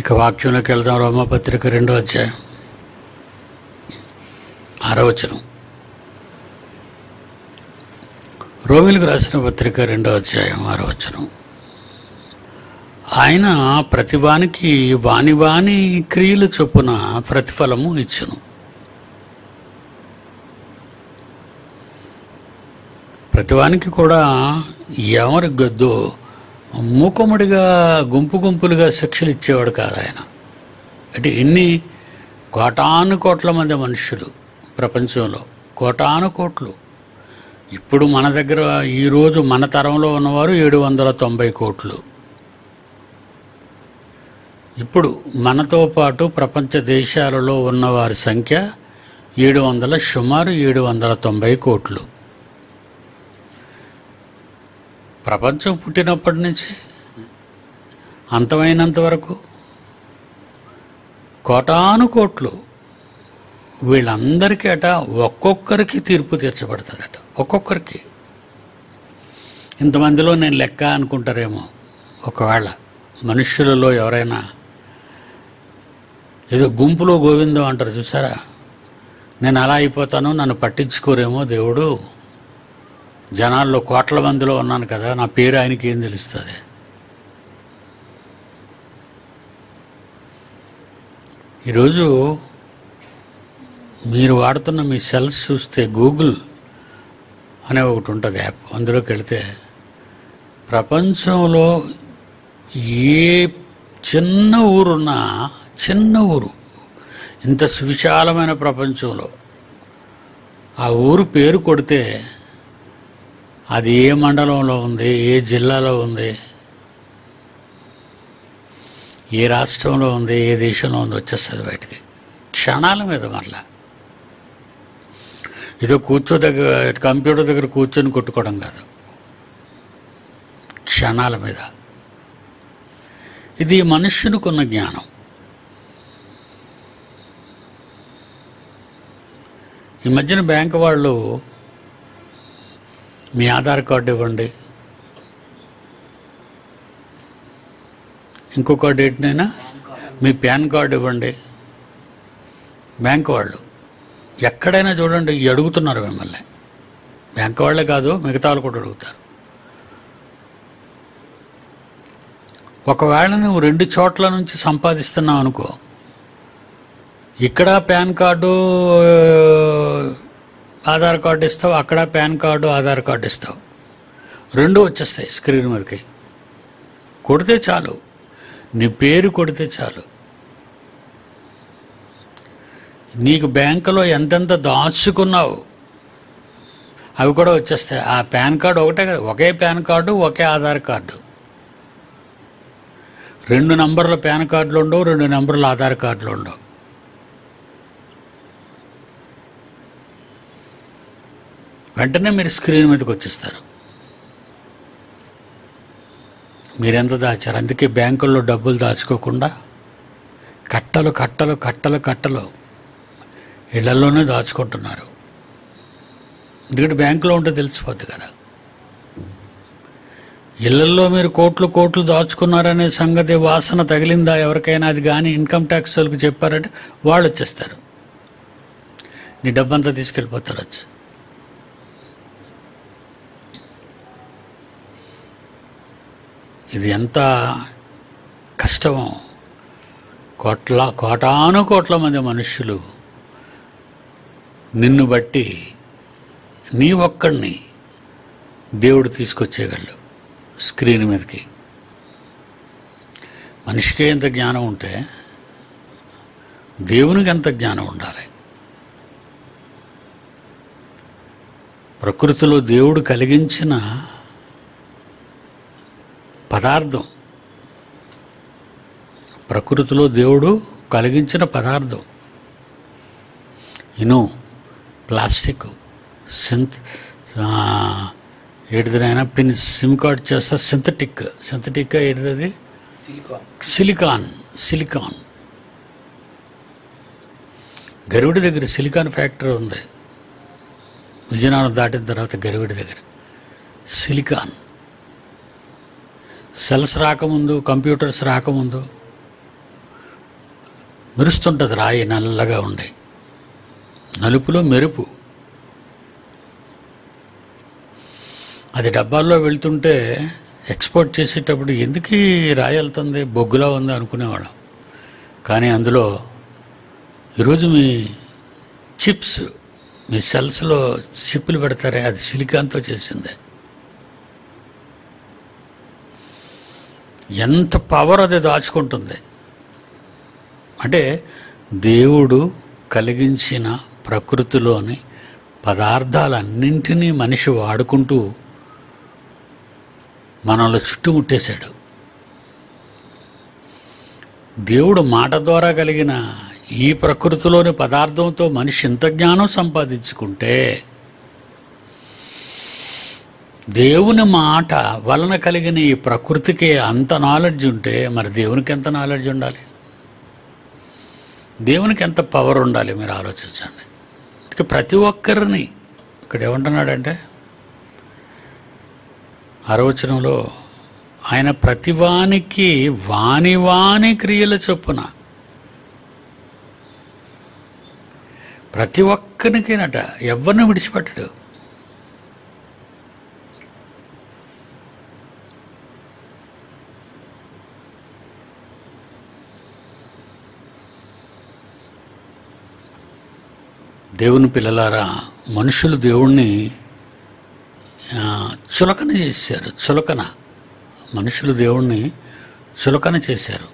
ఇక వాక్యంలోకి వెళ్దాం. రోమపత్రిక రెండో అధ్యాయం. ఆరవచనం రోమిలకు రాసిన పత్రిక రెండో అధ్యాయం ఆరవచనం ఆయన ప్రతివానికి వాని వాని క్రియలు చొప్పున ప్రతిఫలము ఇచ్చును. ప్రతివానికి కూడా ఎవరి గద్దో మూకముడిగా గుంపు గుంపులుగా శిక్షలు ఇచ్చేవాడు కాదు ఆయన. అంటే ఎన్ని కోటాను కోట్ల మంది మనుషులు ప్రపంచంలో. కోటాను కోట్లు. ఇప్పుడు మన దగ్గర ఈరోజు మన తరంలో ఉన్నవారు ఏడు వందల తొంభై కోట్లు. ఇప్పుడు మనతో పాటు ప్రపంచ దేశాలలో ఉన్నవారి సంఖ్య ఏడు వందల సుమారు ఏడు వందల తొంభై కోట్లు. ప్రపంచం పుట్టినప్పటి నుంచి అంతమైనంత వరకు కోటాను కోట్లు వీళ్ళందరికీ అట ఒక్కొక్కరికి తీర్పు తీర్చబడుతుందట. ఒక్కొక్కరికి. ఇంతమందిలో నేను లెక్క అనుకుంటారేమో. ఒకవేళ మనుష్యులలో ఎవరైనా ఏదో గుంపులో గోవిందం అంటారు చూసారా? నేను అలా అయిపోతాను నన్ను పట్టించుకోరేమో దేవుడు. జనాల్లో కోట్ల మందిలో ఉన్నాను కదా నా పేరు ఆయనకి ఏం తెలుస్తుంది? ఈరోజు మీరు వాడుతున్న మీ సెల్స్ చూస్తే గూగుల్ అనే ఒకటి ఉంటుంది యాప్. అందులోకి వెళితే ప్రపంచంలో ఏ చిన్న ఊరున్నా చిన్న ఊరు ఇంత సువిశాలమైన ప్రపంచంలో ఆ ఊరు పేరు కొడితే అది ఏ మండలంలో ఉంది ఏ జిల్లాలో ఉంది ఏ రాష్ట్రంలో ఉంది ఏ దేశంలో ఉంది వచ్చేస్తుంది బయటికి. క్షణాల మీద మరలా. ఏదో కూర్చో దగ్గర కంప్యూటర్ దగ్గర కూర్చొని కొట్టుకోవడం కాదు. క్షణాల మీద. ఇది మనుష్యునికున్న జ్ఞానం. ఈ మధ్యన బ్యాంకు వాళ్ళు మీ ఆధార్ కార్డు ఇవ్వండి. ఇంకొక డేట్నైనా మీ పాన్ కార్డు ఇవ్వండి. బ్యాంక్ వాళ్ళు. ఎక్కడైనా చూడండి అడుగుతున్నారు మిమ్మల్ని. బ్యాంక్ వాళ్ళే కాదు మిగతా వాళ్ళు కూడా అడుగుతారు. ఒకవేళ నువ్వు రెండు చోట్ల నుంచి సంపాదిస్తున్నావు అనుకో ఇక్కడ పాన్ కార్డు ఆధార్ కార్డు ఇస్తావు అక్కడ పాన్ కార్డు ఆధార్ కార్డు ఇస్తావు. రెండు వచ్చేస్తాయి స్క్రీన్ మీదకి. కొడితే చాలు. నీ పేరు కొడితే చాలు. నీకు బ్యాంకులో ఎంతెంత దాచుకున్నావు? అవి కూడా వచ్చేస్తాయి. ఆ పాన్ కార్డు ఒకటే కదా ఒకే పాన్ కార్డు ఒకే ఆధార్ కార్డు. రెండు నంబర్ల పాన్ కార్డులు ఉండవు రెండు నెంబర్ల ఆధార్ కార్డులు ఉండవు. వెంటనే మీరు స్క్రీన్ మీదకి వచ్చేస్తారు. మీరెంత దాచారు? అందుకే బ్యాంకుల్లో డబ్బులు దాచుకోకుండా కట్టలు కట్టలు కట్టలు కట్టలు ఇళ్ళలోనే దాచుకుంటున్నారు. ఎందుకంటే బ్యాంకులో ఉంటే తెలిసిపోద్ది కదా. ఇళ్ళల్లో మీరు కోట్లు కోట్లు దాచుకున్నారనే సంగతి వాసన తగిలిందా ఎవరికైనా? అది కానీ ఇన్కమ్ ట్యాక్స్ వాళ్ళకి చెప్పారంటే వాళ్ళు వచ్చేస్తారు. నీ డబ్బంతా తీసుకెళ్ళిపోతారు వచ్చి. ఇది ఎంత కష్టమో. కోట్ల కోటాను కోట్ల మంది మనుష్యులు నిన్ను బట్టి నీ ఒక్కడిని దేవుడు తీసుకొచ్చేయగలడు స్క్రీన్ మీదకి. మనిషికి ఎంత జ్ఞానం ఉంటే దేవునికి ఎంత జ్ఞానం ఉండాలి. ప్రకృతిలో దేవుడు కలిగించిన పదార్థం. ప్రకృతిలో దేవుడు కలిగించిన పదార్థం. ఇను ప్లాస్టిక్ సింత్ ఏటిదైనా పిన్ సిమ్ కార్డ్ చేస్తారు synthetic. Synthetic silicon. Silicon silicon. Garividi దగ్గర సిలికాన్ ఫ్యాక్టరీ ఉంది. విజయనగరం దాటిన తర్వాత గరివిడి దగ్గర. సిలికాన్. సెల్స్ రాకముందు కంప్యూటర్స్ రాకముందు మెరుస్తుంటుంది రాయి నల్లగా ఉండే. నలుపులో మెరుపు. అది డబ్బాల్లో వెళ్తుంటే ఎక్స్పోర్ట్ చేసేటప్పుడు ఎందుకు రాయి వెళ్తుంది? బొగ్గులా ఉంది అనుకునేవాళ్ళం. కానీ అందులో ఈరోజు మీ చిప్స్ మీ సెల్స్లో చిప్పులు పెడతారే అది సిలికాన్తో చేసిందే. ఎంత పవర్ అది దాచుకుంటుంది. అంటే దేవుడు కలిగించిన ప్రకృతిలోని పదార్థాలన్నింటినీ మనిషి వాడుకుంటూ మనల్ని చుట్టుముట్టేశాడు. దేవుడు మాట ద్వారా కలిగిన ఈ ప్రకృతిలోని పదార్థంతో మనిషి ఇంత జ్ఞానం సంపాదించుకుంటే దేవుని మాట వలన కలిగిన ఈ ప్రకృతికి అంత నాలెడ్జ్ ఉంటే మరి దేవునికి ఎంత నాలెడ్జ్ ఉండాలి? దేవునికి ఎంత పవర్ ఉండాలి మీరు ఆలోచించండి. ఇక ప్రతి ఒక్కరిని ఇక్కడ ఏమంటున్నాడంటే ఆరోచనలో ఆయన ప్రతివానికి వాని వాని క్రియల చొప్పున ప్రతి ఒక్కరికినట ఎవరిని విడిచిపెట్టడు? దేవుని పిల్లలారా మనుషులు దేవుణ్ణి చులకన చేశారు. చులకన. మనుషులు దేవుణ్ణి చులకన చేశారు.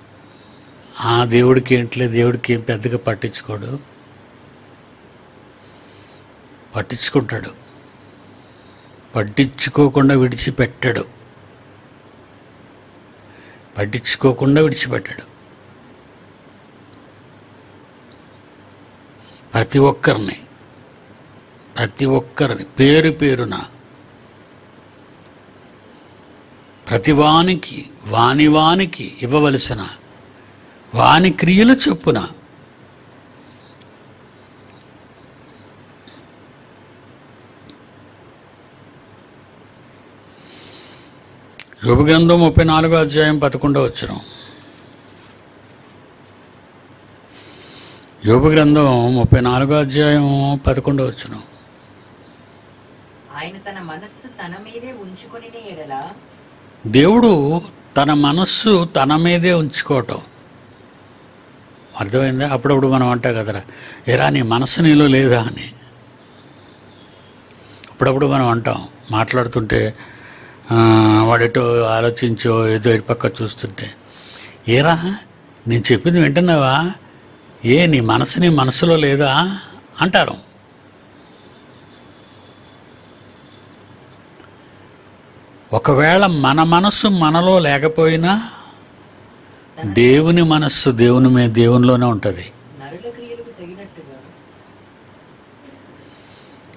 ఆ దేవుడికి ఏంట్లే దేవుడికి ఏం పెద్దగా పట్టించుకోడు. పట్టించుకుంటాడు. పట్టించుకోకుండా విడిచిపెట్టాడు. పట్టించుకోకుండా విడిచిపెట్టాడు. ప్రతి ఒక్కరిని ప్రతి ఒక్కరిని పేరు పేరున ప్రతి వానికి వాని వానికి ఇవ్వవలసిన వాని క్రియల చొప్పున యోగ గ్రంథం ముప్పై నాలుగో అధ్యాయం పదకొండవ వచ్చినాం యోగ గ్రంథం ముప్పై నాలుగో అధ్యాయం పదకొండవ వచ్చిన ఆయన తన మనస్సు తన మీదే ఉంచుకొని దేవుడు తన మనస్సు తన మీదే ఉంచుకోవటం. అర్థమైందా? అప్పుడప్పుడు మనం అంటాం కదరా ఎరా నీ మనస్సు నీలో లేదా అని. అప్పుడప్పుడు మనం అంటాం మాట్లాడుతుంటే వాడెటో ఆలోచించో ఏదో ఇటు పక్క చూస్తుంటే ఏరా నేను చెప్పింది వింటున్నావా? ఏ నీ మనసుని మనసులో లేదా అంటారు. ఒకవేళ మన మనస్సు మనలో లేకపోయినా దేవుని మనస్సు దేవుని మీద దేవునిలోనే ఉంటుంది.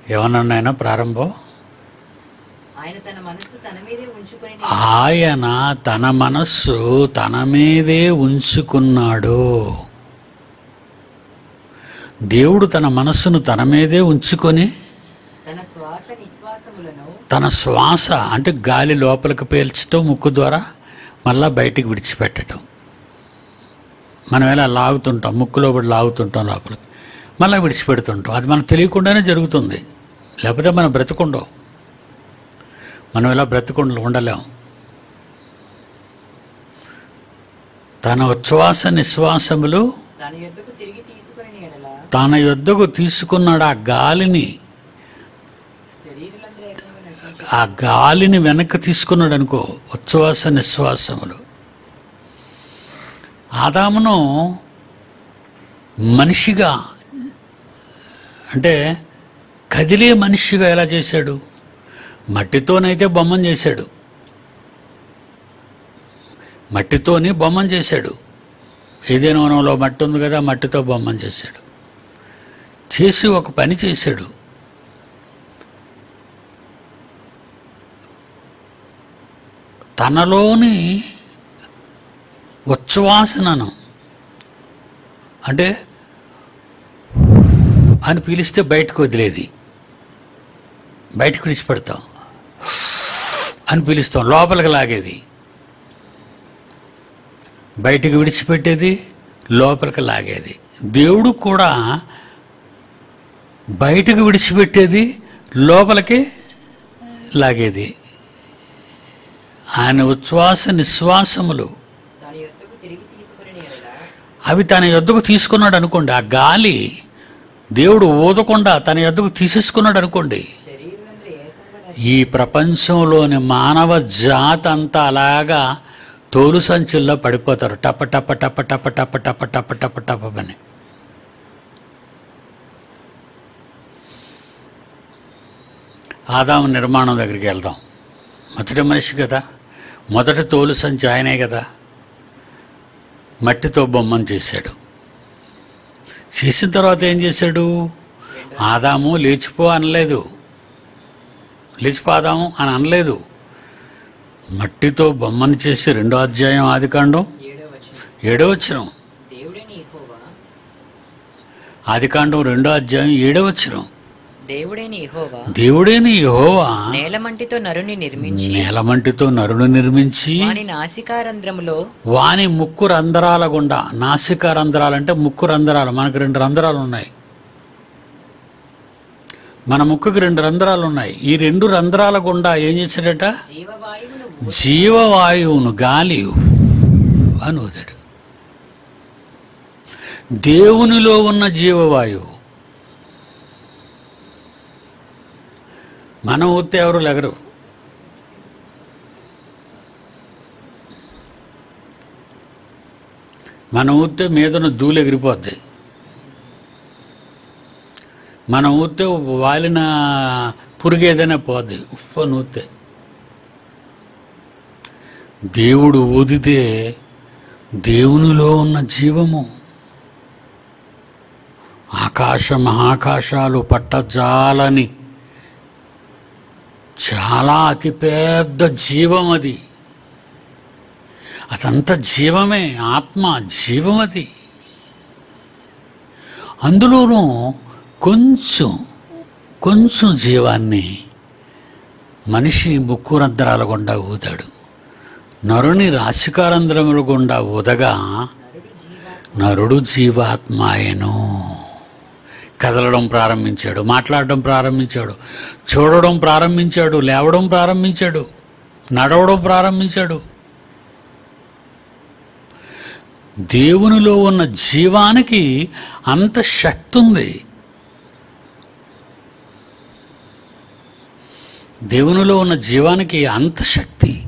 నరుల ప్రారంభం? ఆయన తన మనస్సు తన మీదే ఉంచుకున్నాడు. దేవుడు తన మనస్సును తన మీదే ఉంచుకొని తన శ్వాస అంటే గాలి లోపలికి పీల్చటం ముక్కు ద్వారా మళ్ళా బయటికి విడిచిపెట్టడం మనం ఎలా లాగుతుంటాం? ముక్కు లోపల లాగుతుంటాం లోపలికి. మళ్ళీ విడిచిపెడుతుంటాం. అది మనకు తెలియకుండానే జరుగుతుంది. లేకపోతే మనం బ్రతుకుండం మనం ఇలా బ్రతుకుండ ఉండలేం. తన ఉచ్ఛ్వాస నిశ్వాసములు తన యొద్దకు తిరిగి తీసుకొని ఎడల తన యొద్దకు తీసుకున్నాడు ఆ గాలిని. ఆ గాలిని వెనక్కి తీసుకున్నాడు అనుకో ఉచ్ఛ్వాస నిశ్వాసములు. ఆదామును మనిషిగా అంటే కదిలే మనిషిగా ఎలా చేశాడు? మట్టితోనైతే బొమ్మను చేశాడు. మట్టితోని బొమ్మను చేశాడు. ఏదైనా వనంలో మట్టి ఉంది కదా మట్టితో బొమ్మను చేశాడు. చేసి ఒక పని చేశాడు. తనలోని ఉచ్ఛ్వాసనను అంటే అని పిలిస్తే బయటకు వదిలేది. బయటకు విడిచిపెడతాం అని పిలుస్తాం. లోపలికి లాగేది. బయటికి విడిచిపెట్టేది లోపలికి లాగేది. దేవుడు కూడా బయటకు విడిచిపెట్టేది లోపలికి లాగేది ఆయన ఉచ్ఛ్వాస నిశ్వాసములు అవి తన యొద్దకు తీసుకున్నాడు అనుకోండి ఆ గాలి దేవుడు ఊదకుండా తన యొద్దకు తీసేసుకున్నాడు అనుకోండి ఈ ప్రపంచంలోని మానవ జాత అంతా అలాగా తోలు సంచుల్లో పడిపోతారు టప టప టప టప టప టప టప టప టప అని ఆదాము నిర్మాణం దగ్గరికి వెళ్దాం. మొదటి మనిషి కదా. మొదటి తోలు సంచి ఆయనే కదా. మట్టితో బొమ్మను చేశాడు. చేసిన తర్వాత ఏం చేశాడు? ఆదాము లేచిపో అనలేదు. లేచిపోదాము అని అనలేదు. మట్టితో బొమ్మను చేసి రెండో అధ్యాయం ఆదికాండం ఏడో వచనం. ఏడో వచ్చినం ఆదికాండం రెండో అధ్యాయం ఏడో వచ్చినం దేవుడైన యెహోవా. దేవుడైన యెహోవా. నేలమంటితో నరుని నిర్మించి నేలమంటితో నరుడు నిర్మించి వాని నాసికారంధ్రములో వాని ముక్కు రంధ్రాల గుండా నాసిక రంధ్రాలు అంటే ముక్కు రంధ్రాలు మనకు రెండు రంధ్రాలు ఉన్నాయి. మన ముక్కుకి రెండు రంధ్రాలు ఉన్నాయి. ఈ రెండు రంధ్రాల గుండా ఏం చేశాడట? జీవవాయువును జీవవాయువును గాలి అని ఊదాడు. దేవునిలో ఉన్న జీవవాయువు మనం ఊస్తే ఎవరు లెగరు. మనం ఊస్తే మీదన దూలు ఎగిరిపోద్ది. మనం ఊస్తే వాలిన పురుగు ఏదైనా పోద్ది. ఉఫ్ నూతే దేవుడు ఊదితే దేవునిలో ఉన్న జీవము ఆకాశ మహాకాశాలు పట్టజాలని చాలా అతిపెద్ద జీవం అది. అదంతా జీవమే ఆత్మ జీవం అది. అందులోనూ కొంచెం కొంచెం జీవాన్ని మనిషి ముక్కు రంధ్రాల గుండా ఊదాడు. నరుని రాశికారంధ్రముల గుండా ఊదగా నరుడు జీవాత్మాయను. కదలడం ప్రారంభించాడు మాట్లాడడం ప్రారంభించాడు చూడడం ప్రారంభించాడు లేవడం ప్రారంభించాడు నడవడం ప్రారంభించాడు. దేవునిలో ఉన్న జీవానికి అంత శక్తి ఉంది. దేవునిలో ఉన్న జీవానికి అంత శక్తి.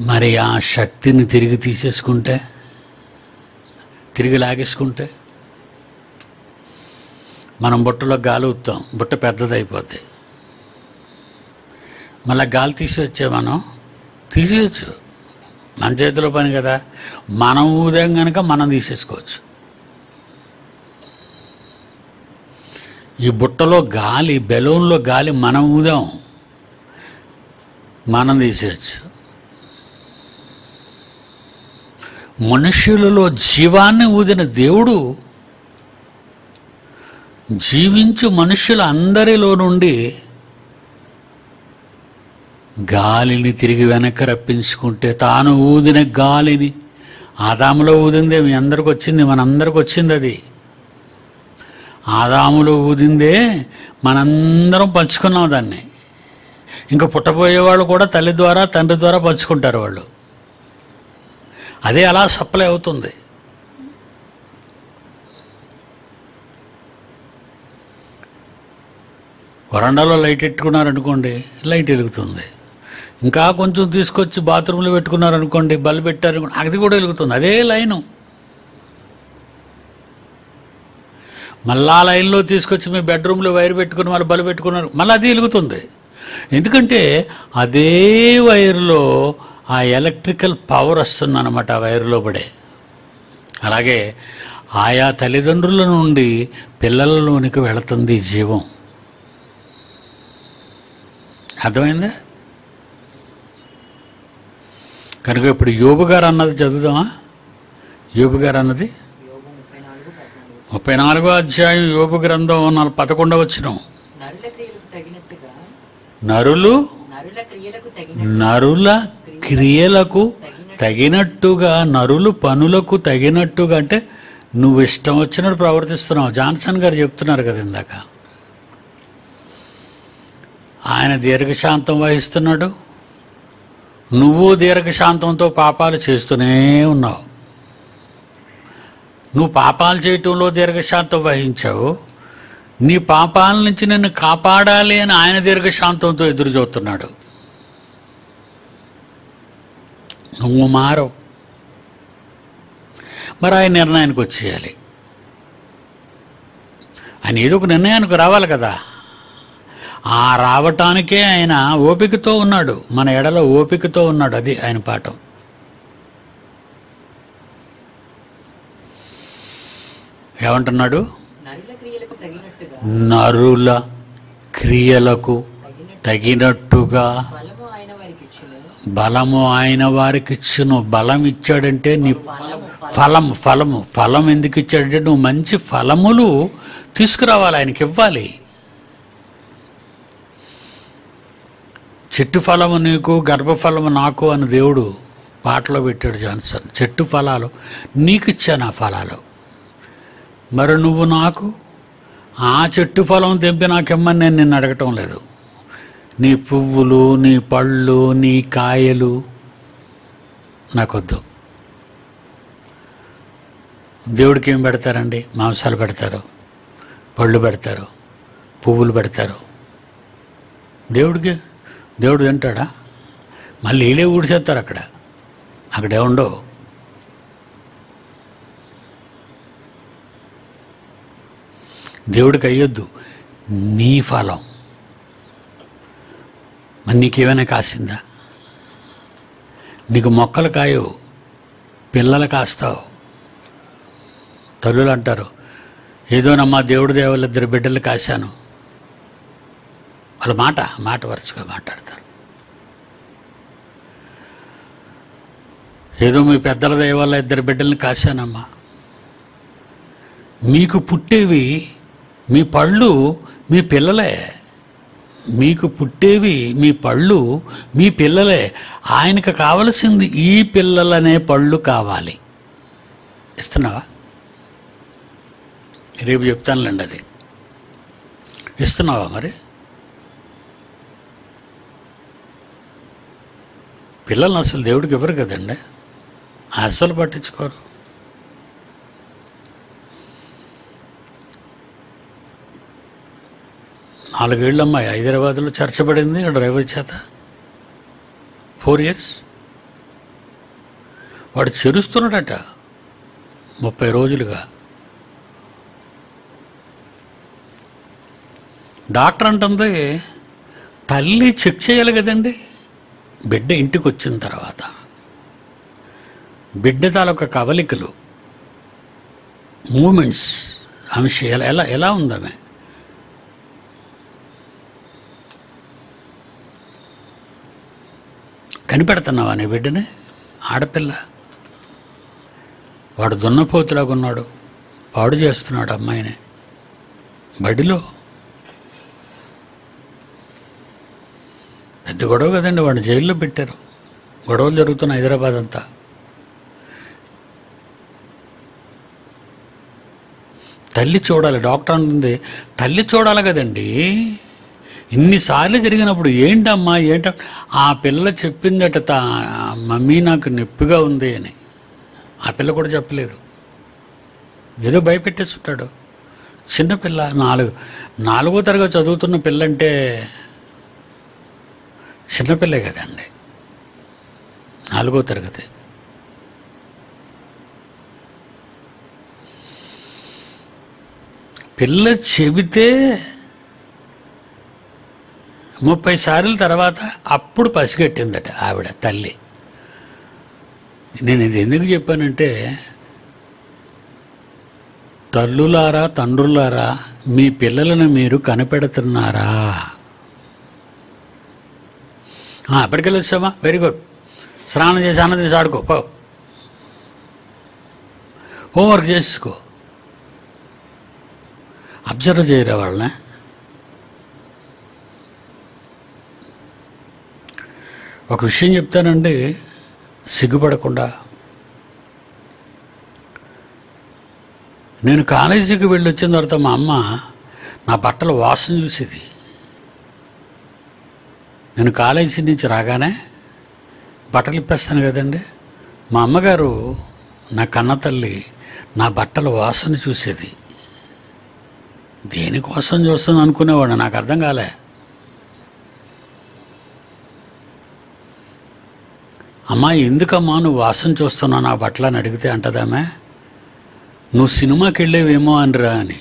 మరి ఆ శక్తిని తిరిగి తీసేసుకుంటే తిరిగి లాగేసుకుంటే మనం బుట్టలో గాలి ఊతాం బుట్ట పెద్దదైపోద్ది. మళ్ళీ గాలి తీసేవచ్చే మనం తీసేయచ్చు. మన చేతిలో పని కదా. మనం ఊదాం కనుక మనం తీసేసుకోవచ్చు. ఈ బుట్టలో గాలి బెలూన్లో గాలి మనం ఊదాం మనం తీసేయచ్చు. మనుష్యులలో జీవాన్ని ఊదిన దేవుడు జీవించు మనుష్యుల అందరిలో నుండి గాలిని తిరిగి వెనక్కి రప్పించుకుంటే తాను ఊదిన గాలిని. ఆదాములో ఊదిందే మీ అందరికి వచ్చింది మనందరికి వచ్చింది అది. ఆదాములో ఊదిందే మనందరం పంచుకున్నాం దాన్ని. ఇంకా పుట్టబోయే వాళ్ళు కూడా తల్లి ద్వారా తండ్రి ద్వారా పంచుకుంటారు వాళ్ళు. అదే అలా సప్లై అవుతుంది. వరండాలో లైట్ పెట్టుకున్నారనుకోండి లైట్ వెలుగుతుంది. ఇంకా కొంచెం తీసుకొచ్చి బాత్రూంలో పెట్టుకున్నారనుకోండి బల్బ్ పెట్టారు అది కూడా వెలుగుతుంది. అదే లైను. మళ్ళా ఆ లైన్లో తీసుకొచ్చి మీ బెడ్రూమ్లో వైర్ పెట్టుకుని మళ్ళీ బల్బ్ పెట్టుకున్నారు మళ్ళీ అది వెలుగుతుంది. ఎందుకంటే అదే వైర్లో ఆ ఎలక్ట్రికల్ పవర్ వస్తుందన్నమాట ఆ వైర్లో పడే. అలాగే ఆయా తల్లిదండ్రుల నుండి పిల్లలలోనికి వెళుతుంది జీవం. అర్థమైందా? కనుక ఇప్పుడు యోబు గారు అన్నది చదువుదామా? యోబు గారు అన్నది? ముప్పై నాలుగు అధ్యాయం యోబు గ్రంథం నాలుగు పదకొండవ వచ్చిన నరుల నరుల క్రియలకు తగినట్టుగా నరులు పనులకు తగినట్టుగా అంటే నువ్వు ఇష్టం వచ్చినట్టు ప్రవర్తిస్తున్నావు. జాన్సన్ గారు చెప్తున్నారు కదా ఇందాక. ఆయన దీర్ఘశాంతం వహిస్తున్నాడు. నువ్వు దీర్ఘశాంతంతో పాపాలు చేస్తూనే ఉన్నావు. నువ్వు పాపాలు చేయటంలో దీర్ఘశాంతం వహించావు. నీ పాపాల నుంచి నిన్ను కాపాడాలి అని ఆయన దీర్ఘశాంతంతో ఎదురు చూస్తున్నాడు నువ్వు మారవు. మరి ఆయన నిర్ణయానికి వచ్చేయాలి. ఆయన ఏదో ఒక నిర్ణయానికి రావాలి కదా. ఆ రావటానికే ఆయన ఓపికతో ఉన్నాడు. మన ఎడలో ఓపికతో ఉన్నాడు అది ఆయన పాఠం. ఏమంటున్నాడు? నరుల క్రియలకు తగినట్టుగా నరుల క్రియలకు తగినట్టుగా బలము ఆయన వారికి ఇచ్చును బలము ఆయన వారికి ఇచ్చును. బలం ఇచ్చాడంటే నీ ఫలం ఫలము. ఫలం ఎందుకు ఇచ్చాడంటే నువ్వు మంచి ఫలములు తీసుకురావాలి ఆయనకి ఇవ్వాలి. చెట్టు ఫలము నీకు గర్భఫలము నాకు అని దేవుడు పాటలో పెట్టాడు జాన్సన్. చెట్టు ఫలాలు నీకు ఇచ్చాను ఆ ఫలాలు. మరి నువ్వు నాకు? ఆ చెట్టు ఫలం తెంపి నాకిమ్మని నేను నిన్ను అడగటం లేదు. నీ పువ్వులు నీ పళ్ళు నీ కాయలు నాకొద్దు. దేవుడికి ఏం పెడతారండి? మాంసాలు పెడతారు పళ్ళు పెడతారు పువ్వులు పెడతారు. దేవుడికి దేవుడు తింటాడా? మళ్ళీ వీళ్ళే ఊడిచేస్తారు అక్కడ. అక్కడే ఉండవు. దేవుడికి అయ్యొద్దు. నీ ఫలం. మరి నీకేమైనా కాసిందా? నీకు మొక్కలు కాయవు పిల్లలు కాస్తావు? తల్లులు అంటారు ఏదోనమ్మా దేవుడి దేవుళ్ళ ఇద్దరు బిడ్డలు కాశాను. వాళ్ళ మాట మాట వరుసగా మాట్లాడతారు. ఏదో మీ పెద్దల దయ ఇద్దరు బిడ్డల్ని కాశానమ్మా. మీకు పుట్టేవి మీ పళ్ళు మీ పిల్లలే. మీకు పుట్టేవి మీ పళ్ళు మీ పిల్లలే. ఆయనకు కావలసింది ఈ పిల్లలనే పళ్ళు కావాలి. ఇస్తున్నావా? రేపు చెప్తానులేండి అది. ఇస్తున్నావా మరి? పిల్లల్ని అసలు దేవుడికి ఇవ్వరు కదండి. అస్సలు పట్టించుకోరు. నాలుగేళ్ళు అమ్మాయి హైదరాబాద్లో చర్చబడింది ఆ డ్రైవర్ చేత. Four years. వాడు చెరుస్తున్నాడట ముప్పై రోజులుగా. డాక్టర్ అంటుంది తల్లి చెక్ చేయాలి కదండి. బిడ్డ ఇంటికి వచ్చిన తర్వాత. బిడ్డ తాలూకా కవలికలు మూమెంట్స్ ఆమె ఎలా ఎలా ఎలా ఉందామె? కనిపెడుతున్నావా నీ బిడ్డని? ఆడపిల్ల. వాడు దున్నపోతులాగా ఉన్నాడు. పాడు చేస్తున్నాడు అమ్మాయిని. బడిలో. పెద్ద గొడవ కదండి వాడిని జైల్లో పెట్టారు. గొడవలు జరుగుతున్న హైదరాబాద్ అంతా. తల్లి చూడాలి డాక్టర్ అంటుంది తల్లి చూడాలి కదండీ. ఇన్నిసార్లు జరిగినప్పుడు ఏంటమ్మా ఏంట ఆ పిల్ల చెప్పిందట తా మమ్మీ నాకు నొప్పిగా ఉంది అని. ఆ పిల్ల కూడా చెప్పలేదు. ఏదో భయపెట్టేస్తుంటాడు. చిన్నపిల్ల నాలుగు నాలుగో తరగతి చదువుతున్న పిల్లంటే చిన్నపిల్లే కదండి. నాలుగో తరగతి. పిల్ల చెబితే ముప్పై సార్లు తర్వాత అప్పుడు పసిగట్టిందట ఆవిడ తల్లి. నేను ఇది ఎందుకు చెప్పానంటే తల్లులారా తండ్రులారా మీ పిల్లలను మీరు కనిపెడుతున్నారా? ఆ, అప్పటికెళ్ళి వచ్చామా వెరీ గుడ్ స్నానం చేసి అన్నం చేసి ఆడుకో పో. హోంవర్క్ చేసుకో. అబ్జర్వ్ చేయరా వాళ్ళని? ఒక విషయం చెప్తానండి సిగ్గుపడకుండా. నేను కాలేజీకి వెళ్ళి వచ్చిన తర్వాత మా అమ్మ నా బట్టల వాసన చూసేది. నేను కాలేజీ నుంచి రాగానే బట్టలు ఇప్పేస్తాను కదండి. మా అమ్మగారు నా కన్న తల్లి నా బట్టల వాసన చూసేది. దేనికోసం చూస్తుంది అనుకునేవాడు నాకు అర్థం కాలే. అమ్మా ఎందుకమ్మా నువ్వు వాసన చూస్తున్నావు? నా బట్టలని అడిగితే అంటదామే నువ్వు సినిమాకి వెళ్ళేవేమో అనిరా అని.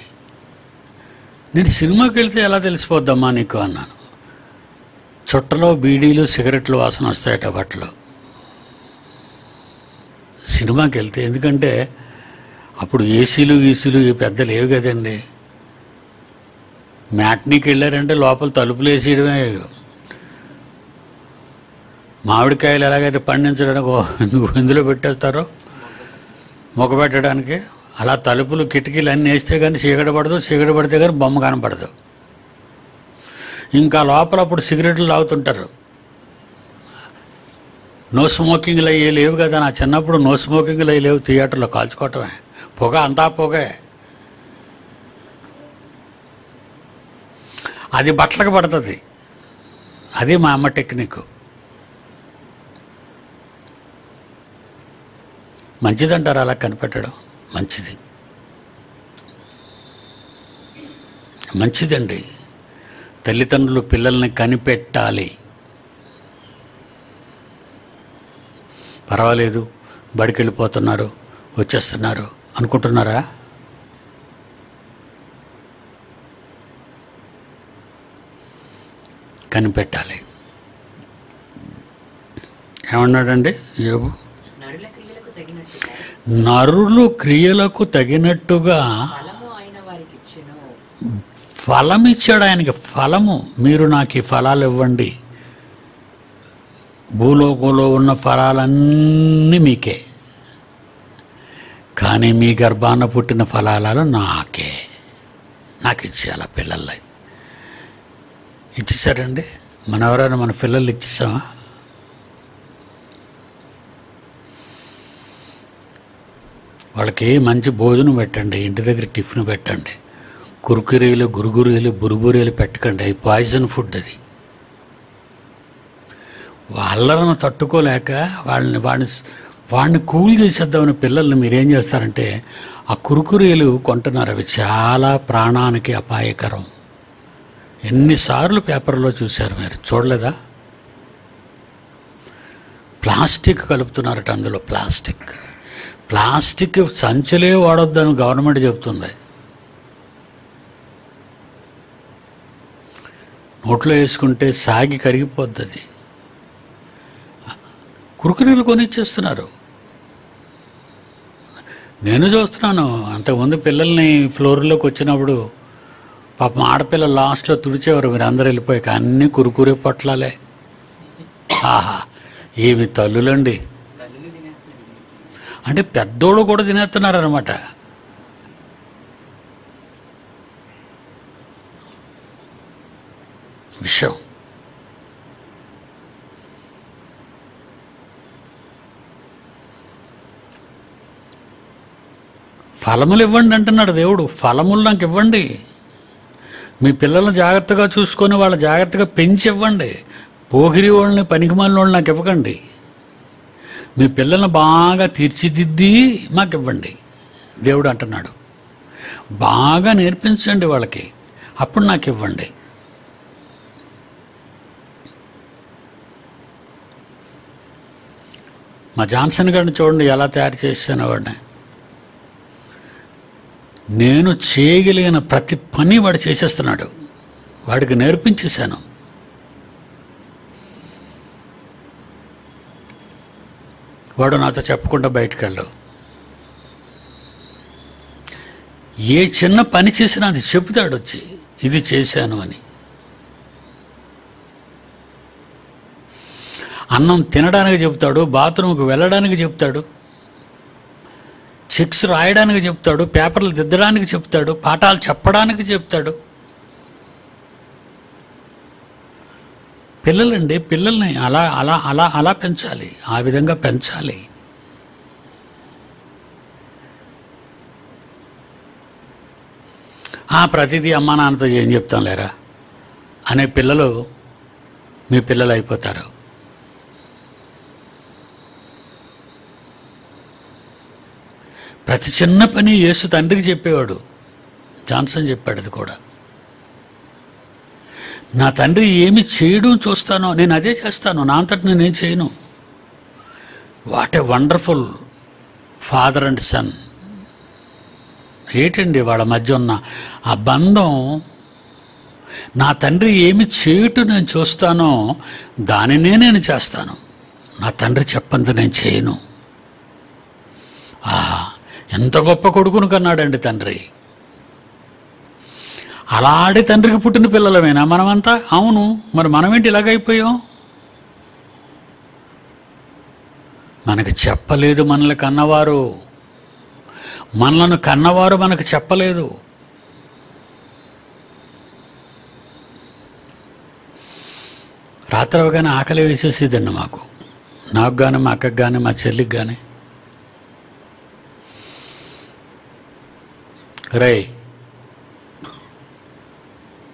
నేను సినిమాకి వెళ్తే ఎలా తెలిసిపోద్దమ్మా నీకు? అన్నాను. చుట్టలో బీడీలు సిగరెట్లు వాసన వస్తాయట బట్టలు. సినిమాకి వెళ్తే ఎందుకంటే అప్పుడు ఏసీలు గీసీలు ఈ పెద్ద లేవు కదండి. మ్యాట్నీకి వెళ్ళారంటే లోపల తలుపులు వేసేయడమే మామిడికాయలు ఎలాగైతే పండించడానికి నువ్వు ఇందులో పెట్టేస్తారో మొక్క పెట్టడానికి అలా తలుపులు కిటికీలు అన్నీ వేస్తే కానీ చీకటి పడదు చీకటి పడితే కానీ బొమ్మ కనపడదు. ఇంకా లోపల అప్పుడు సిగరెట్లు లాగుతుంటారు నో స్మోకింగ్లు అయ్యే లేవు కదా నా చిన్నప్పుడు నో స్మోకింగ్లు అయ్యి లేవు థియేటర్లో కాల్చుకోవటమే. పొగ అంతా పొగే. అది బట్టలకు పడుతుంది. అది మా అమ్మ టెక్నిక్. మంచిదంటారు అలా కనిపెట్టడం? మంచిది. మంచిదండి. తల్లిదండ్రులు పిల్లల్ని కనిపెట్టాలి. పర్వాలేదు బడికి వెళ్ళిపోతున్నారు వచ్చేస్తున్నారు. అనుకుంటున్నారా? కనిపెట్టాలి. ఏమన్నాడండి? యోబు? నరులు క్రియలకు తగినట్టుగా ఫలం ఇచ్చాడు ఆయనకి. ఫలము మీరు నాకు ఈ ఫలాలు ఇవ్వండి. భూలోకంలో ఉన్న ఫలాలన్నీ మీకే. కానీ మీ గర్భాన పుట్టిన ఫలాలు నాకే. నాకు ఇచ్చేయాల పిల్లల్ని. ఇచ్చేసారండి? మన ఎవరైనా మన పిల్లలు ఇచ్చేసామా? వాళ్ళకి మంచి భోజనం పెట్టండి ఇంటి దగ్గర టిఫిన్ పెట్టండి. కురుకురీలు గురుగురీలు బురుబురీలు పెట్టకండి. అవి పాయిజన్ ఫుడ్ అది. వాళ్ళను తట్టుకోలేక వాళ్ళని వాడిని వాడిని కూల్ చేసేద్దామని పిల్లల్ని మీరేం చేస్తారంటే ఆ కురుకురీలు కొంటున్నారు. అవి చాలా ప్రాణానికి అపాయకరం. ఎన్నిసార్లు పేపర్లో చూశారు మీరు? చూడలేదా? ప్లాస్టిక్ కలుపుతున్నారట అందులో ప్లాస్టిక్. ప్లాస్టిక్ సంచులే వాడొద్దని గవర్నమెంట్ చెబుతుంది. నోట్లో వేసుకుంటే సాగి కరిగిపోద్ది అది కురుకురీలు కొనిచ్చేస్తున్నారు. నేను చూస్తున్నాను అంతకుముందు పిల్లల్ని ఫ్లోర్లోకి వచ్చినప్పుడు పాపం ఆడపిల్ల లాస్ట్లో తుడిచేవారు మీరు అందరూ వెళ్ళిపోయాక అన్నీ కురుకురే పొట్లాలే. ఆహా ఏవి తల్లులండి. అంటే పెద్దోళ్ళు కూడా తినేస్తున్నారు అనమాట విషయం. ఫలములు ఇవ్వండి అంటున్నాడు దేవుడు. ఫలములు నాకు ఇవ్వండి. మీ పిల్లల్ని జాగ్రత్తగా చూసుకొని వాళ్ళ జాగ్రత్తగా పెంచి ఇవ్వండి. పోగిరి వాళ్ళని పనికిమాలిన వాళ్ళని నాకు ఇవ్వకండి. మీ పిల్లల్ని బాగా తీర్చిదిద్ది మాకు ఇవ్వండి దేవుడు అంటున్నాడు. బాగా నేర్పించండి వాళ్ళకి. అప్పుడు నాకు ఇవ్వండి మా జాన్సన్ గారిని చూడండి ఎలా తయారు చేశాను వాడిని. నేను చేయగలిగిన ప్రతి పని వాడు చేసేస్తున్నాడు. వాడికి నేర్పించేశాను. వాడు నాతో చెప్పకుండా బయటకు వెళ్ళవు ఏ చిన్న పని చేసినా అది చెబుతాడు వచ్చి ఇది చేశాను అని. అన్నం తినడానికి చెప్తాడు బాత్రూమ్కి వెళ్ళడానికి చెప్తాడు చెక్స్ రాయడానికి చెప్తాడు పేపర్లు దిద్దడానికి చెప్తాడు పాఠాలు చెప్పడానికి చెప్తాడు పిల్లలండి పిల్లల్ని అలా అలా అలా అలా పెంచాలి. ఆ విధంగా పెంచాలి. ఆ ప్రతిదీ అమ్మా నాన్నతో ఏం చెప్తాం లేరా? అనే పిల్లలు మీ పిల్లలు అయిపోతారు. ప్రతి చిన్న పని యేసు తండ్రికి చెప్పేవాడు. జాన్సన్ చెప్పాడు అది కూడా. నా తండ్రి ఏమి చేయడం చూస్తానో నేను అదే చేస్తాను. నా అంతటి నేనేం చేయను. What a wonderful father and son. ఏంటండి వాళ్ళ మధ్య ఉన్న ఆ బంధం? నా తండ్రి ఏమి చేయుట నేను చూస్తానో దానినే నేను చేస్తాను. నా తండ్రి చెప్పంది నేను చేయను. ఆహా ఎంత గొప్ప కొడుకును కన్నాడండి తండ్రి. అలాంటి తండ్రికి పుట్టిన పిల్లలమేనా మనమంతా? అవును. మరి మనమేంటి ఇలాగైపోయాం? మనకు చెప్పలేదు మనల్ని కన్నవారు. మనలను కన్నవారు మనకు చెప్పలేదు. రాత్రి అవగానే ఆకలి వేసేసేదండి మాకు. నాకు కానీ మా అక్కకు కానీ మా చెల్లికి కానీ రై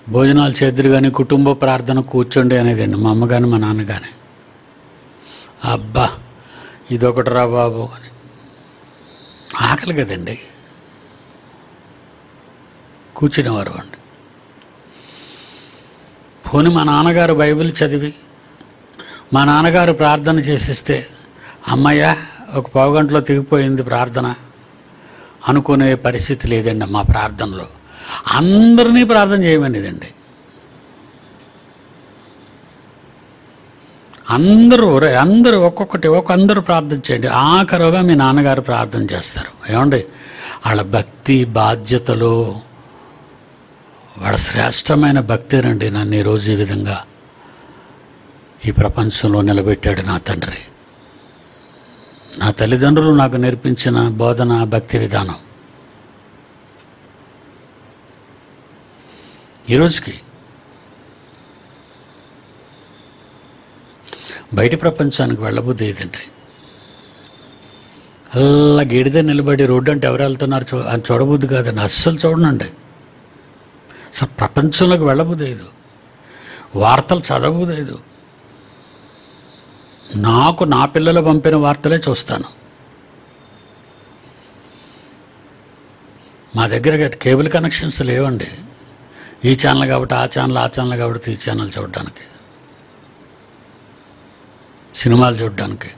భోజనాలు చేద్దరు కానీ కుటుంబ ప్రార్థన కూర్చోండి అనేదండి మా అమ్మ కానీ మా నాన్న కానీ అబ్బా ఇదొకటి రా బాబు అని. ఆకలి కదండి. కూర్చునేవారు అండి. పోని మా నాన్నగారు బైబిల్ చదివి మా నాన్నగారు ప్రార్థన చేసిస్తే అమ్మయ్య ఒక పావుగంటలో తెగిపోయింది ప్రార్థన అనుకునే పరిస్థితి లేదండి మా ప్రార్థనలో. అందరినీ ప్రార్థన చేయమనేదండి. అందరూ అందరూ ఒక్కొక్కటి ఒక్క అందరూ ప్రార్థన చేయండి. ఆఖరుగా మీ నాన్నగారు ప్రార్థన చేస్తారు. ఏమండి? వాళ్ళ భక్తి బాధ్యతలు వాళ్ళ శ్రేష్టమైన భక్తేనండి నన్ను ఈరోజు ఈ విధంగా ఈ ప్రపంచంలో నిలబెట్టాడు నా తండ్రి. నా తల్లిదండ్రులు నాకు నేర్పించిన బోధన భక్తి విధానం. ఈరోజుకి బయటి ప్రపంచానికి వెళ్ళబుద్ధి ఏదంటే అలా గేడిదే నిలబడి రోడ్డు అంటే ఎవరు వెళ్తున్నారు చూ అని చూడబుద్ధి కాదండి అస్సలు చూడనండి. అసలు ప్రపంచంలోకి వెళ్ళబుదేదు వార్తలు చదవబుదేదు నాకు నా పిల్లలు పంపిన వార్తలే చూస్తాను. మా దగ్గర కేబుల్ కనెక్షన్స్ లేవండి. ఈ ఛానల్ కాబట్టి ఆ ఛానల్ ఆ ఛానల్ కాబట్టి ఈ ఛానల్ చూడడానికి. సినిమాలు చూడడానికి.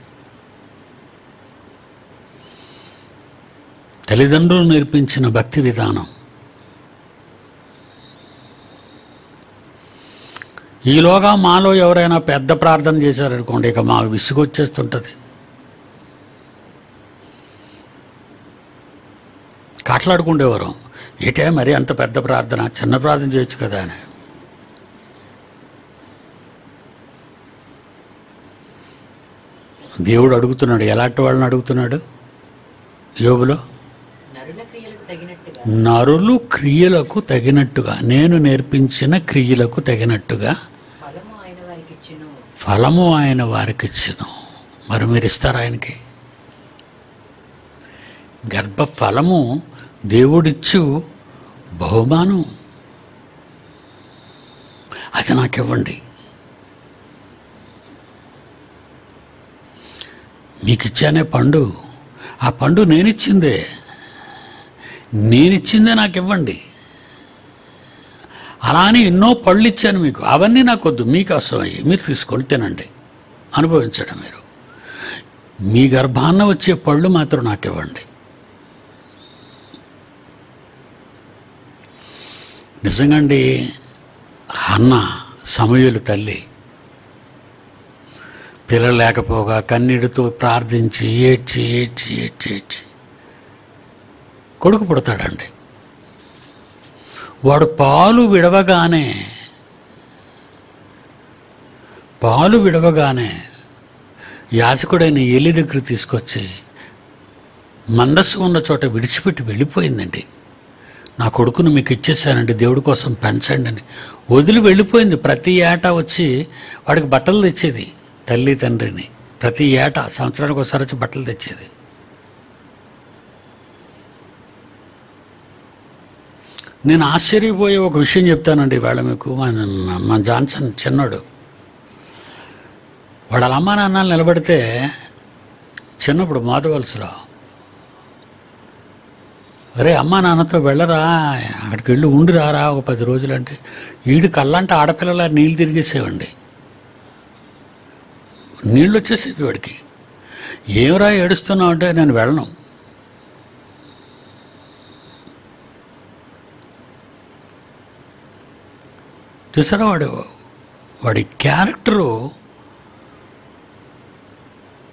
తల్లిదండ్రులు నేర్పించిన భక్తి విధానం. ఈలోగా మాలో ఎవరైనా పెద్ద ప్రార్థన చేశారనుకోండి ఇక మాకు విసుగొచ్చేస్తుంటుంది. కాట్లాడుకుండేవారు. ఏటే మరి అంత పెద్ద ప్రార్థన? చిన్న ప్రార్థన చేయొచ్చు కదా అని. దేవుడు అడుగుతున్నాడు ఎలాంటి వాళ్ళని అడుగుతున్నాడు? యోబులో? నరులు క్రియలకు తగినట్టుగా నేను నేర్పించిన క్రియలకు తగినట్టుగా ఫలము ఆయన వారికి ఇచ్చును. మరి మీరు ఇస్తారా ఆయనకి? గర్భ ఫలము దేవుడిచ్చు బహుమానం. అది నాకు ఇవ్వండి మీకు ఇచ్చానే పండు. ఆ పండు నేనిచ్చిందే. నేనిచ్చిందే నాకు ఇవ్వండి అలా అని ఎన్నో పళ్ళు ఇచ్చాను మీకు. అవన్నీ నాకు వద్దు మీకు అవసరమయ్యి. మీరు తీసుకొని తినండి. అనుభవించడం మీరు. మీ గర్భాన్న వచ్చే పళ్ళు మాత్రం నాకు ఇవ్వండి నిజంగా అండి అన్న సమయలు తల్లి. పిల్లలు లేకపోగా కన్నీటితో ప్రార్థించి ఏడ్చి ఏడ్చి ఏడ్చి ఏడ్చి. కొడుకు పుడతాడండి. వాడు పాలు విడవగానే పాలు విడవగానే యాజకుడైన ఎలి దగ్గర తీసుకొచ్చి మందస్సు ఉన్న చోట విడిచిపెట్టి వెళ్ళిపోయిందండి. నా కొడుకును మీకు ఇచ్చేసానండి దేవుడి కోసం పెంచండి అని. వదిలి వెళ్ళిపోయింది. ప్రతి ఏటా వచ్చి వాడికి బట్టలు తెచ్చేది తల్లి తండ్రిని. ప్రతి ఏటా సంవత్సరానికి ఒకసారి వచ్చి బట్టలు తెచ్చేది. నేను ఆశ్చర్యపోయే ఒక విషయం చెప్తానండి ఇవాళ మీకు. మా జాన్సన్ చిన్నాడు. వాడు వాళ్ళ అమ్మా నాన్నలు నిలబడితే చిన్నప్పుడు మాధవలసలో అరే అమ్మా నాన్నతో వెళ్ళరా అక్కడికి వెళ్ళి ఉండి రారా ఒక పది రోజులు అంటే ఈడు కళ్ళంటే ఆడపిల్లల నీళ్ళు తిరిగేసేవండి నీళ్ళు వచ్చేసేవి వాడికి. ఏమిరా ఏడుస్తున్నావు అంటే నేను వెళ్ళను. చూసారా వాడు? వాడి క్యారెక్టరు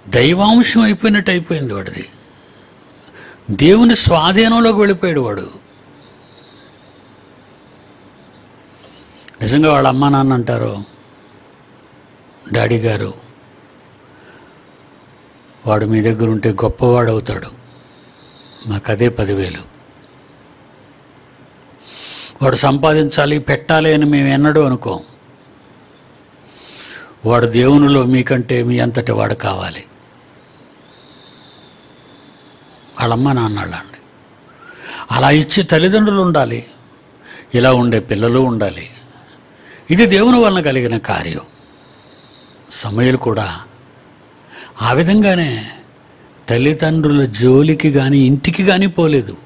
దైవాంశం అయిపోయినట్టు అయిపోయింది వాడిది. దేవుని స్వాధీనంలోకి వెళ్ళిపోయాడు వాడు. నిజంగా వాళ్ళ అమ్మా నాన్న అంటారు డాడీ గారు వాడు మీ దగ్గర ఉంటే గొప్పవాడు అవుతాడు. మాకు అదే పదివేలు. వాడు సంపాదించాలి పెట్టాలి అని మేము ఎన్నడూ అనుకోం. వాడు దేవునిలో మీకంటే మీ అంతటి వాడు కావాలి. వాళ్ళమ్మ నాన్నళ్ళండి. అలా ఇచ్చే తల్లిదండ్రులు ఉండాలి. ఇలా ఉండే పిల్లలు ఉండాలి. ఇది దేవుని వలన కలిగిన కార్యం. సమయలు కూడా ఆ విధంగానే తల్లిదండ్రుల జోలికి కానీ ఇంటికి కానీ పోలేదు.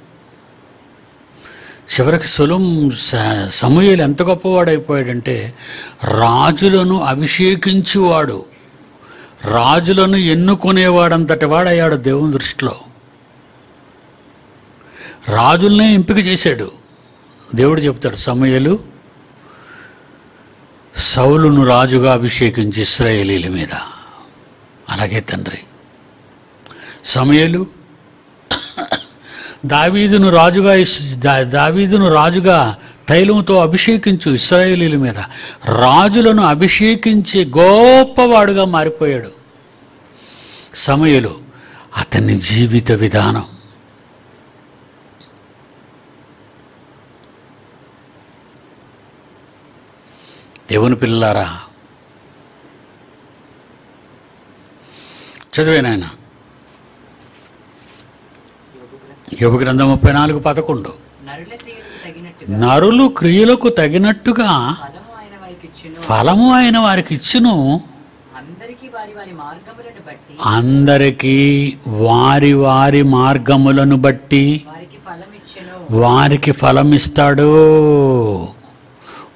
చివరికి సులం సమూహలు ఎంత గొప్పవాడైపోయాడంటే రాజులను అభిషేకించువాడు. రాజులను ఎన్నుకునేవాడంతటి వాడయ్యాడు దేవుని దృష్టిలో. రాజుల్నే ఎంపిక చేశాడు. దేవుడు చెప్తాడు సమయలు సౌలును రాజుగా అభిషేకించి ఇస్రాయేలీల మీద. అలాగే తండ్రి సమయలు దావీదును రాజుగా దావీదును రాజుగా తైలంతో అభిషేకించు ఇస్రాయేలీల మీద. రాజులను అభిషేకించి గొప్పవాడుగా మారిపోయాడు. సమయలు అతని జీవిత విధానం. దేవుని పిల్లలారా చదివే నాయన. యోగ గ్రంథం ముప్పై నాలుగు పదకొండు. నరులు క్రియలకు తగినట్టుగా ఫలము ఆయన వారికి ఇచ్చును. అయిన వారికి అందరికీ వారి వారి మార్గములను బట్టి వారికి ఫలం వారికి ఫలం ఇస్తాడు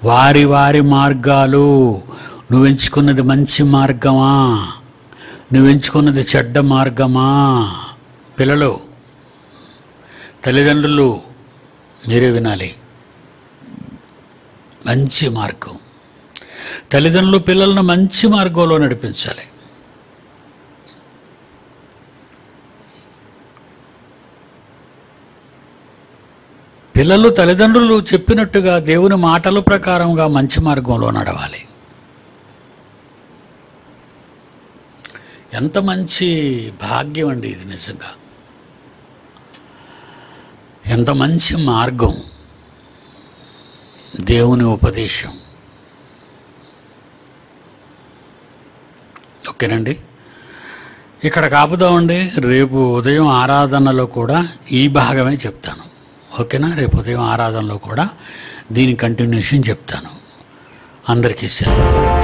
వారి వారి మార్గాలు. నువ్వు ఎంచుకున్నది మంచి మార్గమా? నువ్వు ఎంచుకున్నది చెడ్డ మార్గమా? పిల్లలు తల్లిదండ్రులు మీరే వినాలి. మంచి మార్గం. తల్లిదండ్రులు పిల్లలను మంచి మార్గంలో నడిపించాలి. పిల్లలు తల్లిదండ్రులు చెప్పినట్టుగా దేవుని మాటల ప్రకారంగా మంచి మార్గంలో నడవాలి. ఎంత మంచి భాగ్యం అండి ఇది నిజంగా. ఎంత మంచి మార్గం. దేవుని ఉపదేశం. ఓకేనండి? ఇక్కడ కాపుదామండి రేపు ఉదయం ఆరాధనలో కూడా ఈ భాగమే చెప్తాను. ఓకేనా? రేపు ఉదయం ఆరాధనలో కూడా దీని కంటిన్యూషన్ చెప్తాను. అందరికీ సెలవు.